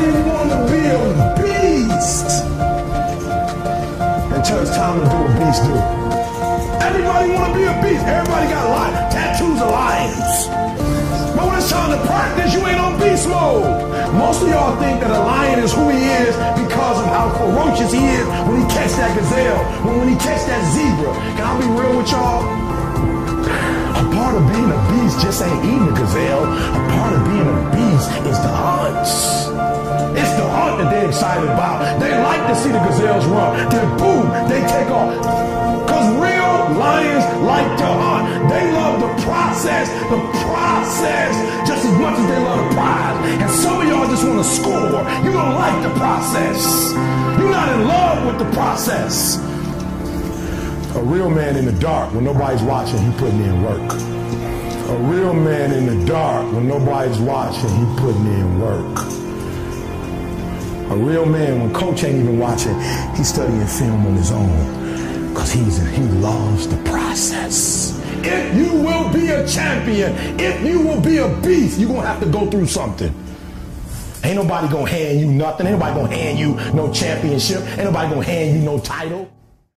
Want to be a beast. Until it's time to do what beasts do. Everybody want to be a beast. Everybody got a lion, tattoos of lions. But when it's time to practice, you ain't on beast mode. Most of y'all think that a lion is who he is because of how ferocious he is when he catch that gazelle, when, when he catch that zebra. Can I be real with y'all? A part of being a beast just ain't eating a gazelle. A part of being a beast is the excited about. They like to see the gazelles run. Then boom, they take off. Because real lions like to hunt. They love the process, the process, just as much as they love the prize. And some of y'all just want to score. You don't like the process. You're not in love with the process. A real man in the dark, when nobody's watching, he putting in work. A real man in the dark, when nobody's watching, he putting in work. A real man, when coach ain't even watching, he's studying film on his own. Because he's he loves the process. If you will be a champion, if you will be a beast, you're gonna have to go through something. Ain't nobody gonna hand you nothing. Ain't nobody gonna hand you no championship. Ain't nobody gonna hand you no title.